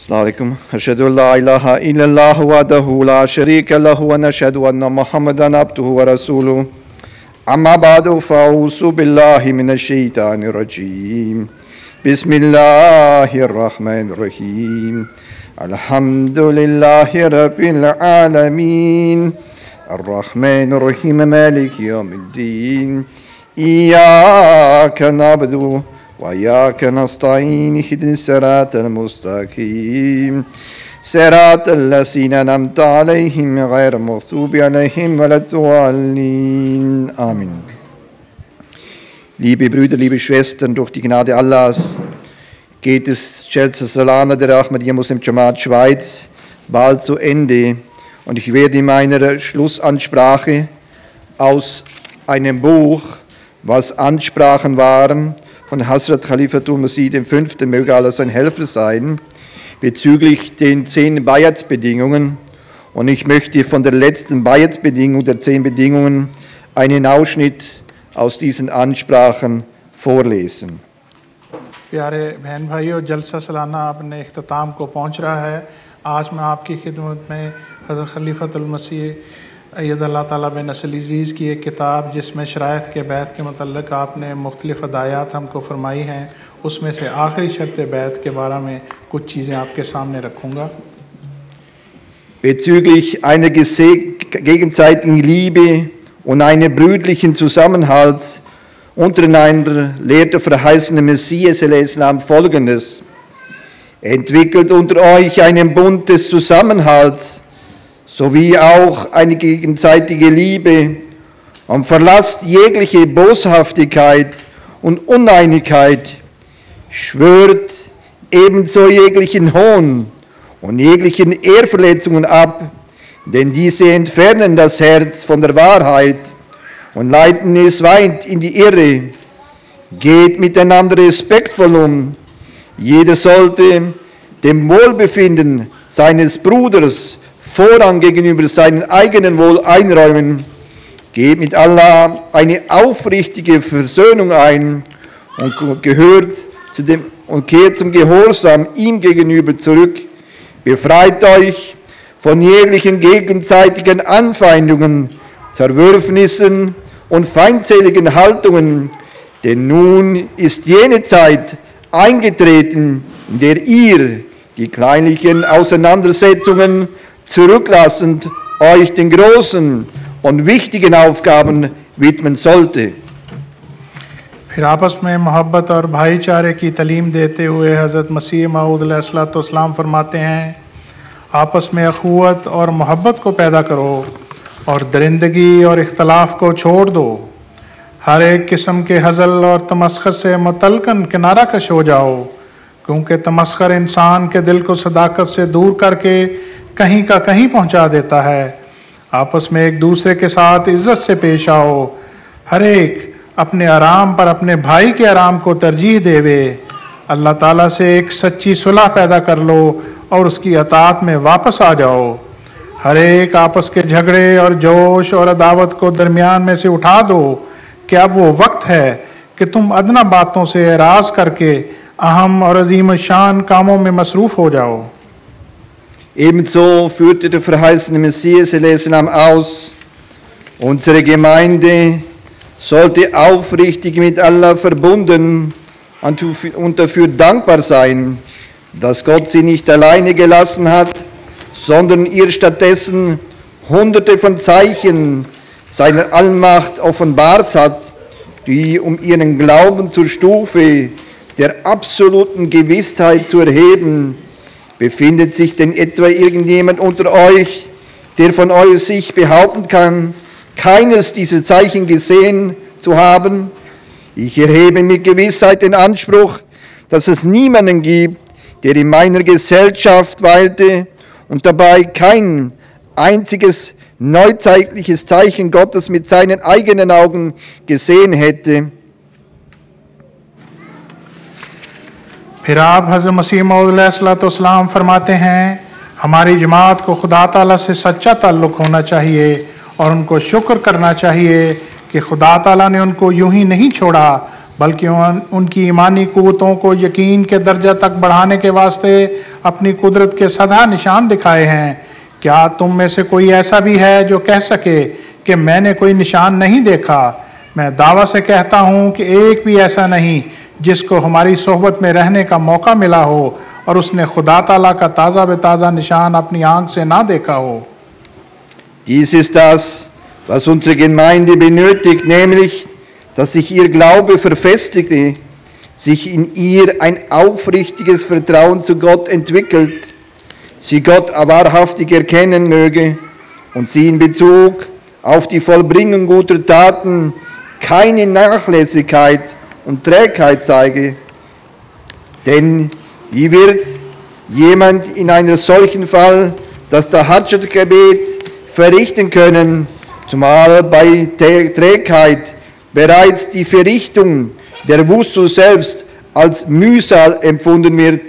السلام عليكم. أشهد أن لا إله إلا الله وحده لا شريك له ونشهد أن محمدا عبده ورسوله. أما بعد فأعوذ بالله من الشيطان الرجيم. بسم الله الرحمن الرحيم. الحمد لله رب العالمين. الرحمن الرحيم مالك يوم الدين. إياك نعبد وإياك نستعين اهدنا الصراط المستقيم صراط الذين أنعمت عليهم غير المغضوب عليهم ولا الضالين آمين Liebe Brüder, liebe Schwestern, durch die Gnade Allahs geht es Chelsea Salana der Ahmadiyya Muslim Jamaat Schweiz bald zu Ende und ich werde in meiner Schlussansprache aus einem Buch, was Ansprachen waren, von Hasrat Khalifatul Masih V., möge Allah sein Helfer sein, bezüglich den zehn Bayats-Bedingungen. Und ich möchte von der letzten Bayats-Bedingung, der zehn Bedingungen, einen Ausschnitt aus diesen Ansprachen vorlesen. प्यारे बहन भाइयों जलसा सालाना अपने अख्ताम को पहुंच रहा है आज मैं आपकी खिदमत में हज़रत खलीफतुल मसीह अयद अल्लाह ताला बिन असल अजीज़ की एक किताब जिसमें शरात के बैत के मतलब आपने मुख्तलिफ़ हदायत हमको फरमाई हैं उसमें से आखिरी शर्त बैत के बारे में कुछ चीज़ें आपके सामने रखूँगा Bezüglich einer gegenseitigen Liebe und einem brüderlichen Zusammenhalt untereinander lehrt der verheißene Messias Islam folgendes. Entwickelt unter euch einen Bund des Zusammenhalts sowie auch eine gegenseitige Liebe und verlasst jegliche Boshaftigkeit und Uneinigkeit, schwört ebenso jeglichen Hohn und jeglichen Ehrverletzungen ab, denn diese entfernen das Herz von der Wahrheit und leiten es weit in die Irre. Geht miteinander respektvoll um. Jeder sollte dem Wohlbefinden seines Bruders Vorrang gegenüber seinem eigenen Wohl einräumen. Geht mit Allah eine aufrichtige Versöhnung ein und gehört zu dem und kehrt zum Gehorsam ihm gegenüber zurück. Befreit euch von jeglichen gegenseitigen Anfeindungen, Zerwürfnissen und feindseligen Haltungen, denn nun ist jene Zeit eingetreten, in der ihr die kleinlichen Auseinandersetzungen zurücklassend euch den großen und wichtigen Aufgaben widmen sollte. پھر آپس میں محبت اور بھائی چارے کی تعلیم دیتے ہوئے حضرت مسیح معود علیہ السلاۃ والسلام فرماتے ہیں، آپس میں اخوت اور محبت کو پیدا کرو اور درندگی اور اختلاف کو چھوڑ دو ہر ایک قسم کے حضل اور تمسخر سے متلکن کنارہ کش ہو جاؤ، کیونکہ تمسخر انسان کے دل کو صداقت سے دور کر کے کہیں کا کہیں پہنچا دیتا ہے۔ آپس میں ایک دوسرے کے ساتھ عزت سے پیش آؤ۔ ہر ایک اپنے آرام پر اپنے بھائی کے آرام کو ترجیح دے وے۔ اللہ تعالیٰ سے ایک سچی صلح پیدا کر لو اور اس کی اطاعت میں واپس آ جاؤ۔ ہر ایک آپس کے جھگڑے اور جوش اور عداوت کو درمیان میں سے اٹھا دو۔ کہ اب وہ وقت ہے کہ تم ادنا باتوں سے اعراض کر کے اہم اور عظیم شان کاموں میں مصروف ہو جاؤ؟ Ebenso führte der verheißene Messias Islam aus, unsere Gemeinde sollte aufrichtig mit Allah verbunden und dafür dankbar sein, dass Gott sie nicht alleine gelassen hat, sondern ihr stattdessen hunderte von Zeichen seiner Allmacht offenbart hat, die um ihren Glauben zur Stufe der absoluten Gewissheit zu erheben, Befindet sich denn etwa irgendjemand unter euch, der von euch sich behaupten kann, keines dieser Zeichen gesehen zu haben? Ich erhebe mit Gewissheit den Anspruch, dass es niemanden gibt, der in meiner Gesellschaft weilte und dabei kein einziges neuzeitliches Zeichen Gottes mit seinen eigenen Augen gesehen hätte. پھر آپ حضرت مسیم علیہ السلاۃ والسلام فرماتے ہیں، ہماری جماعت کو خدا تعالیٰ سے سچا تعلق ہونا چاہیے اور ان کو شکر کرنا چاہیے کہ خدا تعالیٰ نے ان کو یوں ہی نہیں چھوڑا، بلکہ ان کی ایمانی قوتوں کو یقین کے درجہ تک بڑھانے کے واسطے اپنی قدرت کے سدھا نشان دکھائے ہیں۔ کیا تم میں سے کوئی ایسا بھی ہے جو کہہ سکے کہ میں نے کوئی نشان نہیں دیکھا؟ میں دعویٰ سے کہتا ہوں کہ ایک بھی ایسا نہیں۔ जिसको हमारी सोहबत में रहने का मौका मिला हो और उसने खुदा ताला का ताज़ा बेताज़ा निशान अपनी आंख से ना देखा हो Dies ist das, was unsere Gemeinde benötigt, nämlich, dass sich ihr Glaube verfestigte, sich in ihr ein aufrichtiges Vertrauen zu Gott entwickelt, sie Gott wahrhaftig erkennen möge und sie in Bezug auf die Vollbringung guter Taten keine Nachlässigkeit und Trägheit zeige. Denn wie wird jemand in einem solchen Fall das Tahajjud-Gebet verrichten können, zumal bei Trägheit bereits die Verrichtung der Wusu selbst als Mühsal empfunden wird.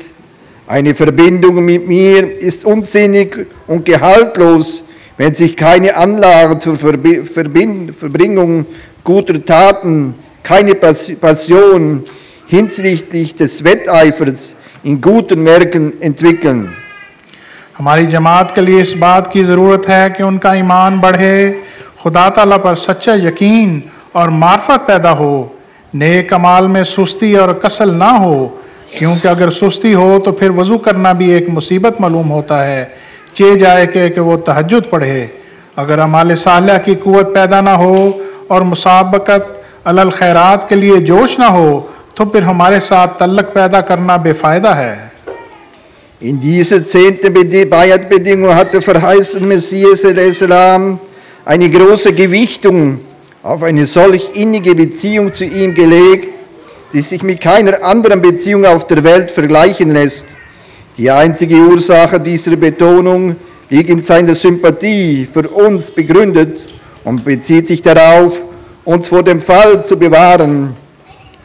Eine Verbindung mit mir ist unsinnig und gehaltlos, wenn sich keine Anlagen zur Verbringung guter Taten, keine Passion hinsichtlich des Wetteifers ان گوت میرکن انتوکن ہماری جماعت کے لیے اس بات کی ضرورت ہے کہ ان کا ایمان بڑھے خدا تعالیٰ پر سچا یقین اور معرفت پیدا ہو نیک کمال میں سستی اور کسل نہ ہو کیونکہ اگر سستی ہو تو پھر وضو کرنا بھی ایک مصیبت معلوم ہوتا ہے۔ چے جائے کہ, کہ وہ تہجد پڑھے۔ اگر ہمارے صالح کی قوت پیدا نہ ہو اور مسابقت अलल खैरात के लिए जोश ना हो तो फिर हमारे साथ तल्लक पैदा करना बेफ़ायदा है In dieser zehnten Bedi- Bayat-Bedingung hat der verheißene Messias salam eine große Gewichtung auf eine solch innige Beziehung zu ihm gelegt, die sich mit keiner anderen Beziehung auf der Welt vergleichen lässt. Die einzige Ursache dieser Betonung liegt in seiner Sympathie für uns begründet und bezieht sich darauf, uns vor dem Fall zu bewahren.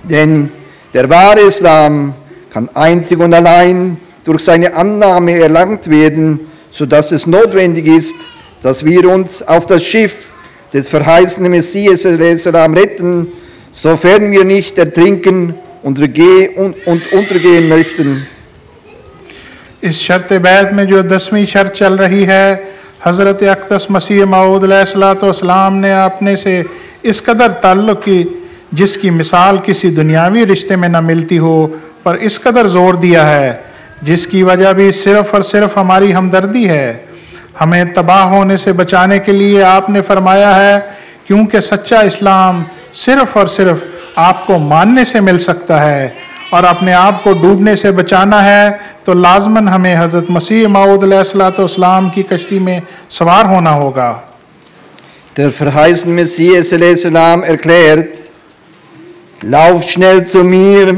Denn der wahre Islam kann einzig und allein durch seine Annahme erlangt werden, sodass es notwendig ist, dass wir uns auf das Schiff des verheißenen Messias salam, retten, sofern wir nicht ertrinken und, erge- und, und untergehen möchten. इस शर्त बैत में जो दसवीं शर्त चल रही है حضرت اقدس مسیح معود علیہ السلام والسلام نے اپنے سے اس قدر تعلق کی جس کی مثال کسی دنیاوی رشتے میں نہ ملتی ہو، پر اس قدر زور دیا ہے، جس کی وجہ بھی صرف اور صرف ہماری ہمدردی ہے۔ ہمیں تباہ ہونے سے بچانے کے لیے آپ نے فرمایا ہے، کیونکہ سچا اسلام صرف اور صرف آپ کو ماننے سے مل سکتا ہے۔ और अपने आप को डूबने से बचाना है तो लाजमन हमें हज़रत मसीह माऊदलाम की कश्ती में सवार होना होगा Der verheißene Messias salam, erklärt, lauft schnell zu mir,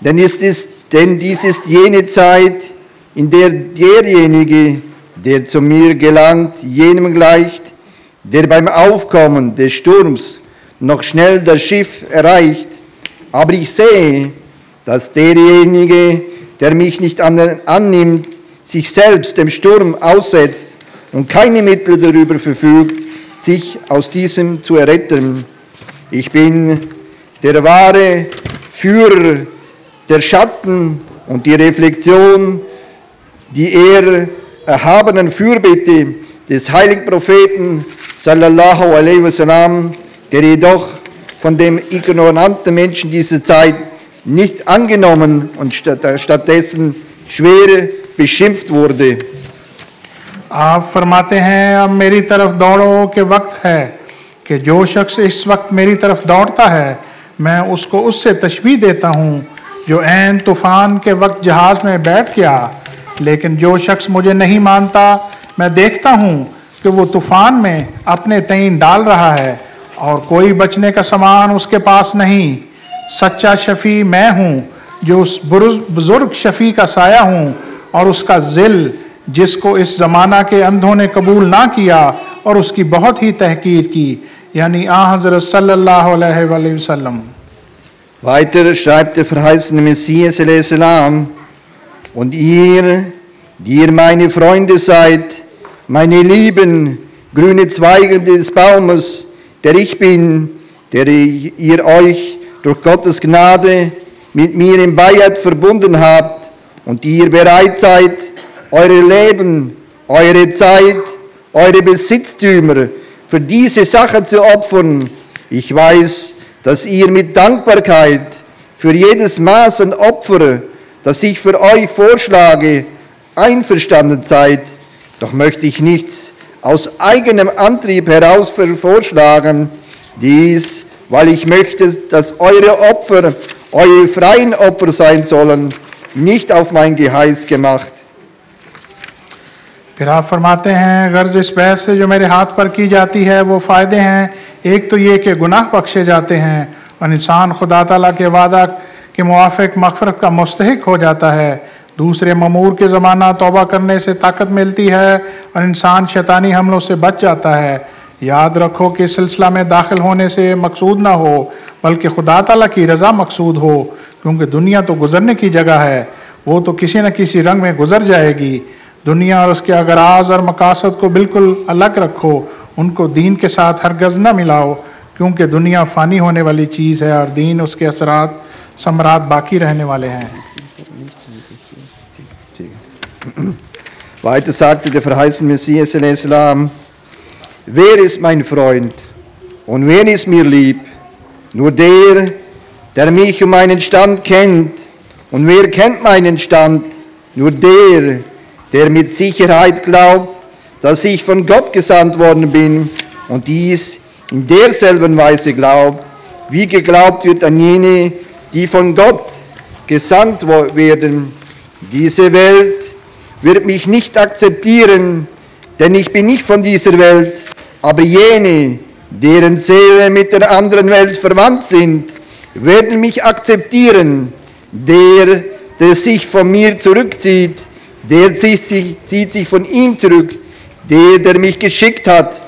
denn, ist es, denn dies ist jene Zeit, in der derjenige, der zu mir gelangt, jenem gleicht, der beim Aufkommen des Sturms noch schnell das Schiff erreicht. Aber ich sehe, dass derjenige, der mich nicht an- annimmt, sich selbst dem Sturm aussetzt und keine Mittel darüber verfügt, sich aus diesem zu erretten. Ich bin der wahre Führer der Schatten und die Reflexion, die er erhabenen Fürbitte des heiligen Propheten sallallahu alaihi wasallam, der jedoch von dem ignoranten Menschen dieser Zeit nicht angenommen und stattdessen schwere beschimpft wurde. آپ فرماتے ہیں، اب میری طرف دوڑو کہ وقت ہے کہ جو شخص اس وقت میری طرف دوڑتا ہے، میں اس کو اس سے تشبیح دیتا ہوں جو عین طوفان کے وقت جہاز میں بیٹھ گیا لیکن جو شخص مجھے نہیں مانتا، میں دیکھتا ہوں کہ وہ طوفان میں اپنے تئیں ڈال رہا ہے اور کوئی بچنے کا سامان اس کے پاس نہیں سچا شفیع میں ہوں جو اس بزرگ شفیع کا سایہ ہوں اور اس کا ذل جس کو اس زمانہ کے اندھوں نے قبول نہ کیا اور اس کی بہت ہی تحقیر کی یعنی آ حضرت صلی اللہ علیہ وآلہ وسلم۔ Weiter schreibt der verheißene Messias salam, und ihr, die ihr meine Freunde seid, meine Lieben, grüne Zweige des Baumes, der ich bin, der ihr euch durch Gottes Gnade mit mir im Bayat verbunden habt und ihr bereit seid, eure Leben, eure Zeit, eure Besitztümer für diese Sache zu opfern. Ich weiß, dass ihr mit Dankbarkeit für jedes Maß an Opfer, das ich für euch vorschlage, einverstanden seid. Doch möchte ich nichts aus eigenem Antrieb heraus vorschlagen, dies, weil ich möchte, dass eure Opfer, eure freien Opfer sein sollen, nicht auf mein Geheiß gemacht. پھر آپ فرماتے ہیں غرض اس بحث سے جو میرے ہاتھ پر کی جاتی ہے وہ فائدے ہیں۔ ایک تو یہ کہ گناہ بخشے جاتے ہیں اور انسان خدا تعالیٰ کے وعدہ کے موافق مغفرت کا مستحق ہو جاتا ہے۔ دوسرے ممور کے زمانہ توبہ کرنے سے طاقت ملتی ہے اور انسان شیطانی حملوں سے بچ جاتا ہے۔ یاد رکھو کہ اس سلسلہ میں داخل ہونے سے مقصود نہ ہو، بلکہ خدا تعالیٰ کی رضا مقصود ہو، کیونکہ دنیا تو گزرنے کی جگہ ہے، وہ تو کسی نہ کسی رنگ میں گزر جائے گی۔ دنیا اور اس کے اغراض اور مقاصد کو بالکل الگ رکھو، ان کو دین کے ساتھ ہرگز نہ ملاؤ، کیونکہ دنیا فانی ہونے والی چیز ہے اور دین اس کے اثرات ثمرات باقی رہنے والے ہیں۔ واحد سات فرحائش مسیح علیہ وسلم wer ist mein Freund und wer ist mir lieb? Nur der, der mich und meinen Stand kennt. Und wer kennt meinen Stand? Nur der, der mit Sicherheit glaubt, dass ich von Gott gesandt worden bin und dies in derselben Weise glaubt, wie geglaubt wird an jene, die von Gott gesandt werden. Diese Welt wird mich nicht akzeptieren, denn ich bin nicht von dieser Welt, aber jene, deren Seele mit der anderen Welt verwandt sind, werden mich akzeptieren. Der, der sich von mir zurückzieht, der sich, zieht sich von ihm zurück. Der, der mich geschickt hat,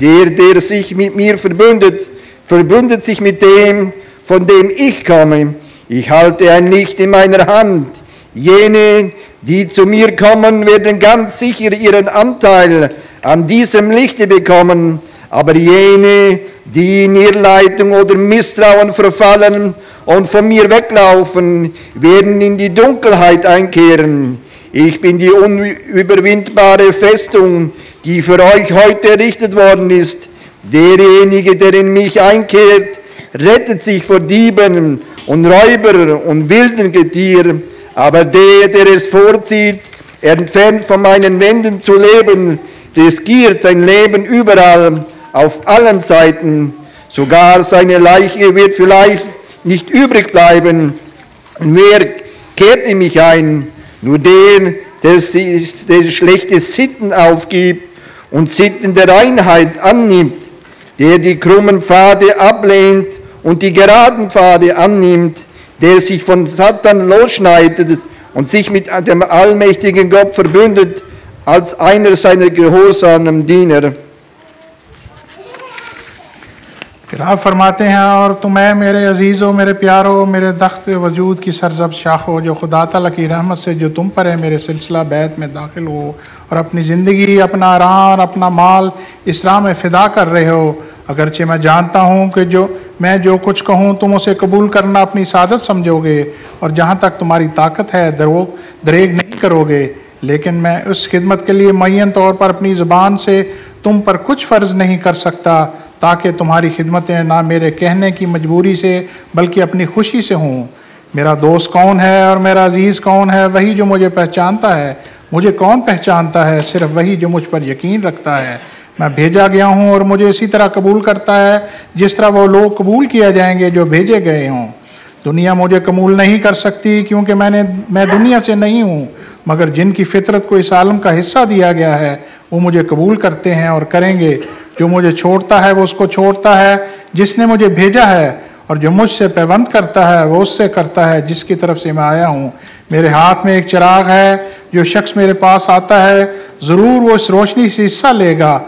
der, der sich mit mir verbündet, verbündet sich mit dem, von dem ich komme. Ich halte ein Licht in meiner Hand. Jene, die zu mir kommen, werden ganz sicher ihren Anteil an diesem Lichte bekommen, aber jene, die in Irrleitung oder Misstrauen verfallen und von mir weglaufen, werden in die Dunkelheit einkehren. Ich bin die unüberwindbare Festung, die für euch heute errichtet worden ist. Derjenige, der in mich einkehrt, rettet sich vor Dieben und Räuber und wilden Getier. Aber der, der es vorzieht, entfernt von meinen Wänden zu leben, riskiert sein Leben überall, auf allen Seiten. Sogar seine Leiche wird vielleicht nicht übrig bleiben. Und wer kehrt in mich ein? Nur der, der, der schlechte Sitten aufgibt und Sitten der Reinheit annimmt, der die krummen Pfade ablehnt und die geraden Pfade annimmt, der sich von Satan losschneidet und sich mit dem allmächtigen Gott verbündet als einer seiner gehorsamen Diener. آپ فرماتے ہیں، اور تمہیں میرے عزیزوں میرے پیارو، میرے دخت وجود کی سرزب شاخ ہو جو خدا تعالیٰ کی رحمت سے جو تم پر ہے، میرے سلسلہ بیت میں داخل ہو، اور اپنی زندگی، اپنا آرام اپنا مال اسراء میں فدا کر رہے ہو اگرچہ میں جانتا ہوں کہ جو، میں جو کچھ کہوں، تم اسے قبول کرنا اپنی سعادت سمجھو گے، اور جہاں تک تمہاری طاقت ہے، دروگ، دریگ نہیں کرو گے لیکن میں اس خدمت کے لیے معین طور پر اپنی زبان سے تم پر کچھ فرض نہیں کر سکتا تاکہ تمہاری خدمتیں نہ میرے کہنے کی مجبوری سے بلکہ اپنی خوشی سے ہوں۔ میرا دوست کون ہے اور میرا عزیز کون ہے وہی جو مجھے پہچانتا ہے، مجھے کون پہچانتا ہے؟ صرف وہی جو مجھ پر یقین رکھتا ہے۔ میں بھیجا گیا ہوں اور مجھے اسی طرح قبول کرتا ہے جس طرح وہ لوگ قبول کیا جائیں گے جو بھیجے گئے ہوں۔ دنیا مجھے قبول نہیں کر سکتی کیونکہ میں نے میں دنیا سے نہیں ہوں، مگر جن کی فطرت کو اس عالم کا حصہ دیا گیا ہے، وہ مجھے قبول کرتے ہیں اور کریں گے۔ جو مجھے چھوڑتا ہے، وہ اس کو چھوڑتا ہے۔ جس نے مجھے بھیجا ہے اور جو مجھ سے پیوند کرتا ہے، وہ اس سے کرتا ہے۔ جس کی طرف سے میں آیا ہوں۔ میرے ہاتھ میں ایک چراغ ہے، جو شخص میرے پاس آتا ہے، ضرور وہ اس روشنی سے حصہ لے گا۔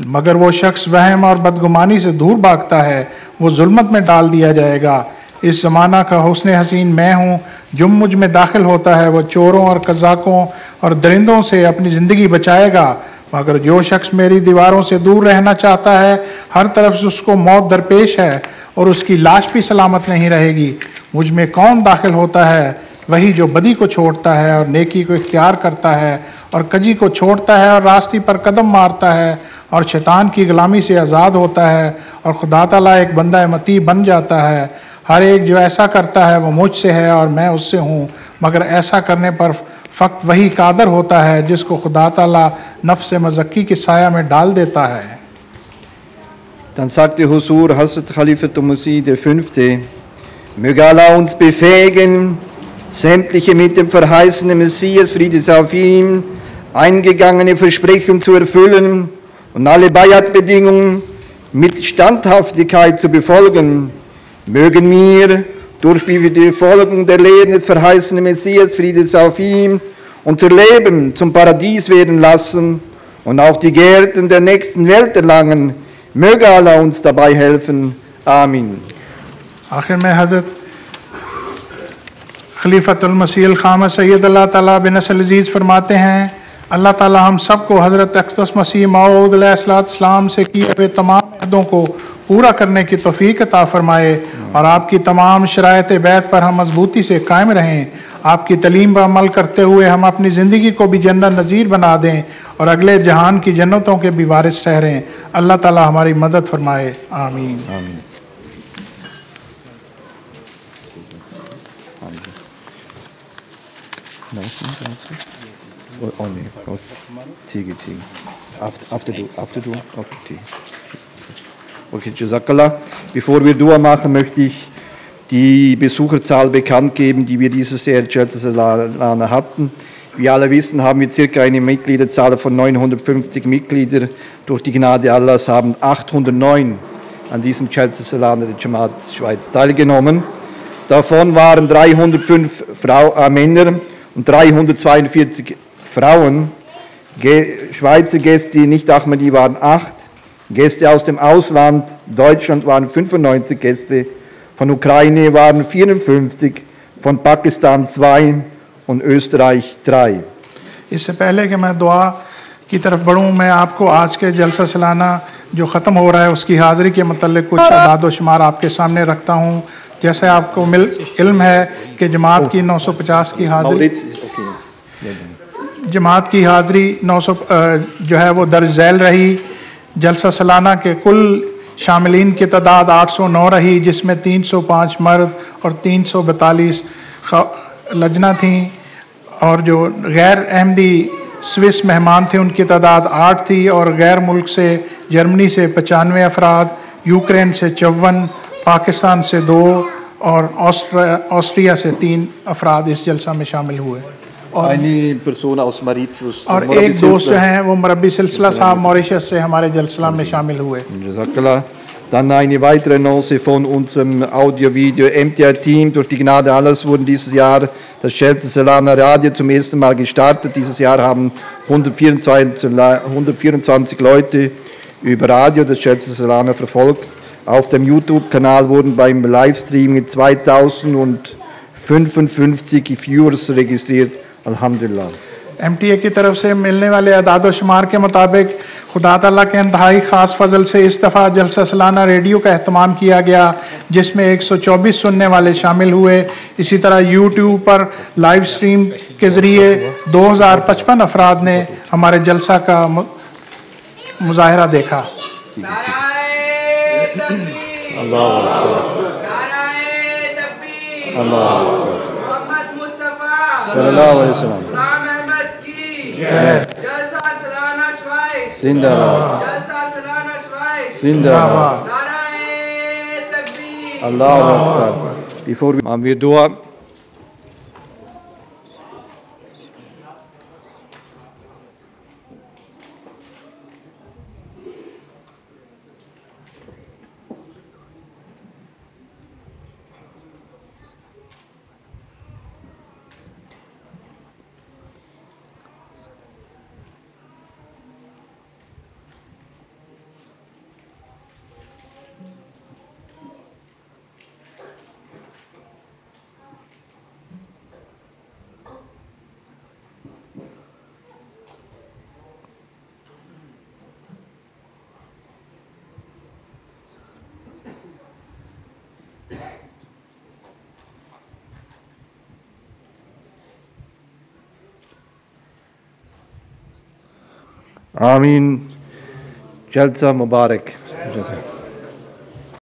مگر وہ شخص وہم اور بدگمانی سے دور بھاگتا ہے، وہ ظلمت میں ڈال دیا جائے گا۔ اس زمانہ کا حسن حسین میں ہوں جم مجھ میں داخل ہوتا ہے، وہ چوروں اور قزاقوں اور درندوں سے اپنی زندگی بچائے گا۔ مگر جو شخص میری دیواروں سے دور رہنا چاہتا ہے، ہر طرف سے اس کو موت درپیش ہے اور اس کی لاش بھی سلامت نہیں رہے گی۔ مجھ میں کون داخل ہوتا ہے؟ وہی جو بدی کو چھوڑتا ہے اور نیکی کو اختیار کرتا ہے اور کجی کو چھوڑتا ہے اور راستے پر قدم مارتا ہے اور شیطان کی غلامی سے آزاد ہوتا ہے اور خدا تعالیٰ ایک بندہ متی بن جاتا ہے۔ ہر ایک جو ایسا کرتا ہے وہ مجھ سے ہے اور میں اس سے ہوں مگر ایسا کرنے پر فقط وہی قادر ہوتا ہے جس کو خدا تعالیٰ نفس مذکی کے سایہ میں ڈال دیتا ہے Dann sagte Husur, Hasrat Khalifa Tumusi V. Möge Allah uns befähigen, sämtliche mit dem verheißenen Messias Friede auf ihm eingegangene Versprechen zu erfüllen und alle Bayat-Bedingungen mit Standhaftigkeit zu befolgen. Mögen wir durch die Folgen der Lehren des verheißenen Messias Friedens auf ihm unser Leben zum Paradies werden lassen und auch die Gärten der nächsten Welt erlangen. Möge Allah uns dabei helfen. Amen. آخر میں حضرت خلیفۃ المسیح الخامہ سید اللہ تعالیٰ بن عزیز فرماتے ہیں اللہ تعالیٰ ہم سب کو حضرت اقتص مسیح ماؤد علیہ السلام سے کیے ہوئے تمام عہدوں کو پورا کرنے کی توفیق عطا فرمائے اور آپ کی تمام شرائط بیت پر ہم مضبوطی سے قائم رہیں۔ آپ کی تعلیم پر عمل کرتے ہوئے ہم اپنی زندگی کو بھی جنت نظیر بنا دیں اور اگلے جہان کی جنتوں کے بھی وارث ٹھہریں۔ اللہ تعالی ہماری مدد فرمائے۔ آمین, آمین. ٹھیک ہے ٹھیک۔ ہے Okechizakala. Bevor wir Dua machen, möchte ich die Besucherzahl bekannt geben, die wir dieses Jahr in Chelsea hatten. Wie alle wissen, haben wir circa eine Mitgliederzahl von 950 Mitgliedern. Durch die Gnade Allahs haben 809 an diesem Chelsea Salana Salaner Jamaat Schweiz teilgenommen. Davon waren 305 Frau, äh, Männer und 342 Frauen. Ge Schweizer Gäste, nicht Ahmadi, waren acht. Gäste aus dem Ausland, Deutschland waren 95 Gäste, von Ukraine waren 54, von Pakistan 2 und Österreich 3. اس سے پہلے کہ میں دعا کی طرف بڑھوں میں آپ کو آج کے جلسہ سلانہ جو ختم ہو رہا ہے اس کی حاضری کے متعلق کچھ اعداد و شمار آپ کے سامنے رکھتا ہوں۔ جیسے آپ کو مل علم ہے کہ جماعت کی نو سو پچاس کی حاضری جماعت کی حاضری نو سو جو ہے وہ درج ذیل رہی۔ جلسہ سالانہ کے کل شاملین کی تعداد آٹھ سو نو رہی، جس میں تین سو پانچ مرد اور تین سو بتالیس لجنا تھیں اور جو غیر احمدی سوس مہمان تھے، ان کی تعداد آٹھ تھی اور غیر ملک سے جرمنی سے پچانوے افراد، یوکرین سے چون، پاکستان سے دو اور آسٹریا سے تین افراد اس جلسہ میں شامل ہوئے۔ Eine Person aus Mauritius. और एक दोस्त जो हैं वो मरबी सिलसिला साहब मॉरिशस से हमारे जलसा में शामिल हुए Jazakallah. Dann eine weitere Annonce von unserem Audio-Video-MTR-Team. Durch die Gnade Allahs wurden dieses Jahr das Chelsea Salana Radio zum ersten Mal gestartet. Dieses Jahr haben 124, Le- 124 Leute über Radio das Chelsea Salana verfolgt. Auf dem YouTube-Kanal wurden beim Livestreaming 2055 Viewers registriert. الحمدللہ۔ ایم ٹی اے کی طرف سے ملنے والے اعداد و شمار کے مطابق خدا تعالیٰ کے انتہائی خاص فضل سے اس دفعہ جلسہ سلانہ ریڈیو کا اہتمام کیا گیا جس میں ایک سو چوبیس سننے والے شامل ہوئے۔ اسی طرح یوٹیوب پر لائیو سٹریم کے ذریعے دو ہزار پچپن افراد نے ہمارے جلسہ کا مظاہرہ دیکھا۔ اللہ صلی اللہ علیہ وسلم. احمد کی. جی. جلسہ سلانہ زندہ باد جلسہ سلانہ زندہ باد نعرہ تکبیر. اللہ اکبر. Before we, um, Amin. Jalsa Mubarak.